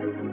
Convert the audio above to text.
Bye.